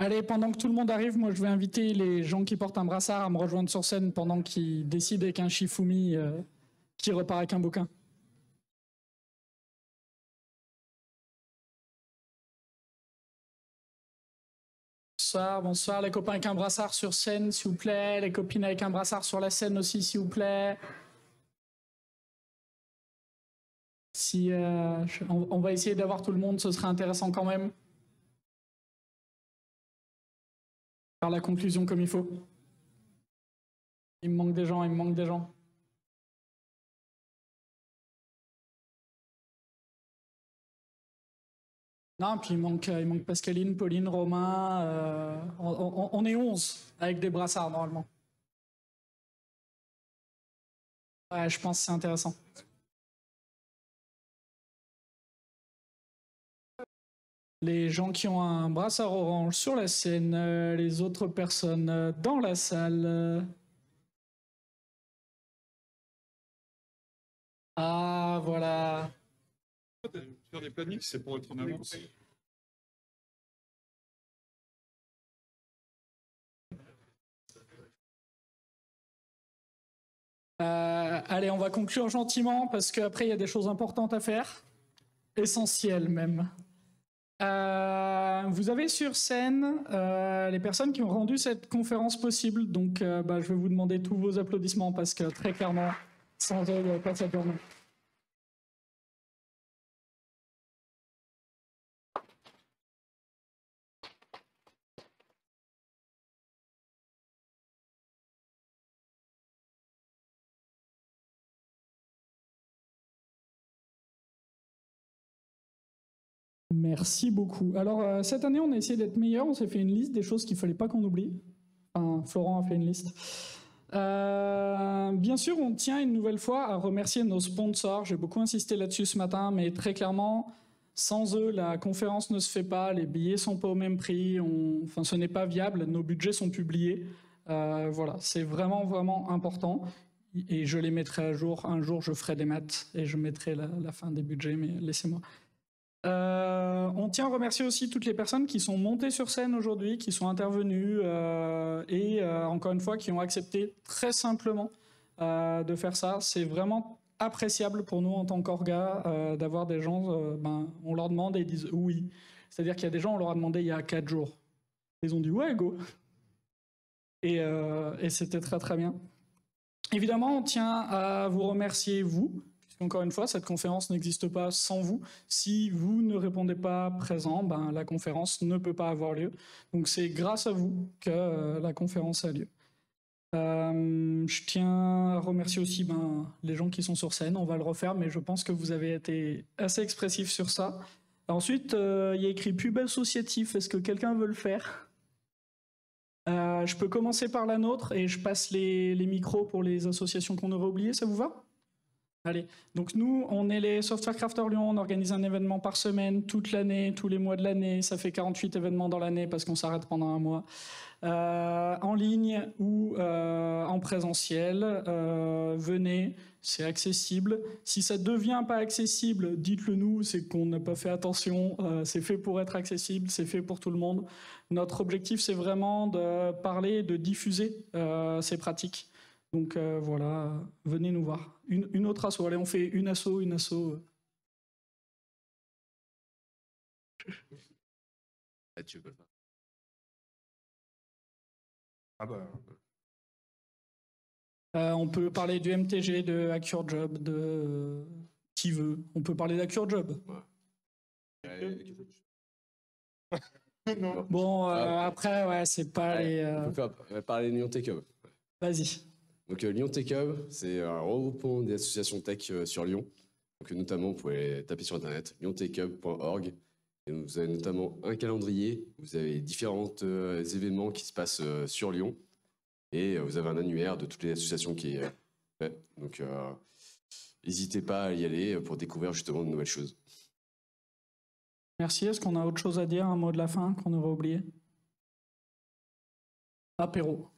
Allez, pendant que tout le monde arrive, moi je vais inviter les gens qui portent un brassard à me rejoindre sur scène pendant qu'ils décident avec un Shifumi euh, qui repart avec un bouquin. Bonsoir, bonsoir, les copains avec un brassard sur scène, s'il vous plaît. Les copines avec un brassard sur la scène aussi, s'il vous plaît. Si euh, on va essayer d'avoir tout le monde, ce serait intéressant quand même. La conclusion comme il faut. Il me manque des gens, il me manque des gens. Non, puis il manque, il manque Pascaline, Pauline, Romain. euh, on, on- on est 11 avec des brassards normalement. Ouais, je pense que c'est intéressant. Les gens qui ont un brassard orange sur la scène, euh, les autres personnes euh, dans la salle. Ah, voilà. Faire des plannings, c'est pour être en avance. Euh, allez, on va conclure gentiment parce qu'après, il y a des choses importantes à faire. Essentielles même. Euh, vous avez sur scène euh, les personnes qui ont rendu cette conférence possible. Donc, euh, bah, je vais vous demander tous vos applaudissements parce que très clairement, sans eux, il pas cette journée. Merci beaucoup. Alors, euh, cette année, on a essayé d'être meilleur. On s'est fait une liste des choses qu'il fallait pas qu'on oublie. Enfin, Florent a fait une liste. Euh, bien sûr, on tient une nouvelle fois à remercier nos sponsors. J'ai beaucoup insisté là-dessus ce matin, mais très clairement, sans eux, la conférence ne se fait pas. Les billets sont pas au même prix. Enfin, ce n'est pas viable. Nos budgets sont publiés. Euh, voilà, c'est vraiment, vraiment important. Et je les mettrai à jour. Un jour, je ferai des maths et je mettrai la fin des budgets, mais laissez-moi. Euh, on tient à remercier aussi toutes les personnes qui sont montées sur scène aujourd'hui, qui sont intervenues euh, et euh, encore une fois qui ont accepté très simplement de faire ça. C'est vraiment appréciable pour nous en tant qu'orga d'avoir des gens, ben, on leur demande et ils disent oui. C'est-à-dire qu'il y a des gens, on leur a demandé il y a quatre jours. Ils ont dit ouais, go. Et, et c'était très très bien. Évidemment, on tient à vous remercier, vous, encore une fois, cette conférence n'existe pas sans vous. Si vous ne répondez pas présent, ben, la conférence ne peut pas avoir lieu. Donc c'est grâce à vous que euh, la conférence a lieu. Euh, je tiens à remercier aussi ben, les gens qui sont sur scène. On va le refaire, mais je pense que vous avez été assez expressif sur ça. Ensuite, euh, il y a écrit pub associatif. Est-ce que quelqu'un veut le faire? Je peux commencer par la nôtre et je passe les, les micros pour les associations qu'on aurait oubliées. Ça vous va? Allez, donc nous, on est les Software Crafters Lyon, on organise un événement par semaine, toute l'année, tous les mois de l'année. Ça fait 48 événements dans l'année parce qu'on s'arrête pendant un mois. Euh, en ligne ou euh, en présentiel, euh, venez, c'est accessible. Si ça devient pas accessible, dites-le nous, c'est qu'on n'a pas fait attention. C'est fait pour être accessible, c'est fait pour tout le monde. Notre objectif, c'est vraiment de parler, de diffuser ces pratiques. Donc euh, voilà, venez nous voir. Une, une autre asso, allez, on fait une asso, une asso. Ah, tu veux pas. Ah bah, Euh, on peut parler du MTG, de Hack Your Job, de euh, qui veut. On peut parler d'Hack Your Job. Bon, euh, après, ouais, c'est pas les. euh, On peut parler de Lyon. Vas-y. Donc euh, Lyon Tech Hub, c'est un regroupement des associations tech euh, sur Lyon. Donc notamment, vous pouvez taper sur internet lyontechhub.org. Et vous avez notamment un calendrier, vous avez différents euh, événements qui se passent sur Lyon. Et vous avez un annuaire de toutes les associations qui est fait. Donc n'hésitez pas à y aller pour découvrir justement de nouvelles choses. Merci. Est-ce qu'on a autre chose à dire, un mot de la fin qu'on aurait oublié? Apéro.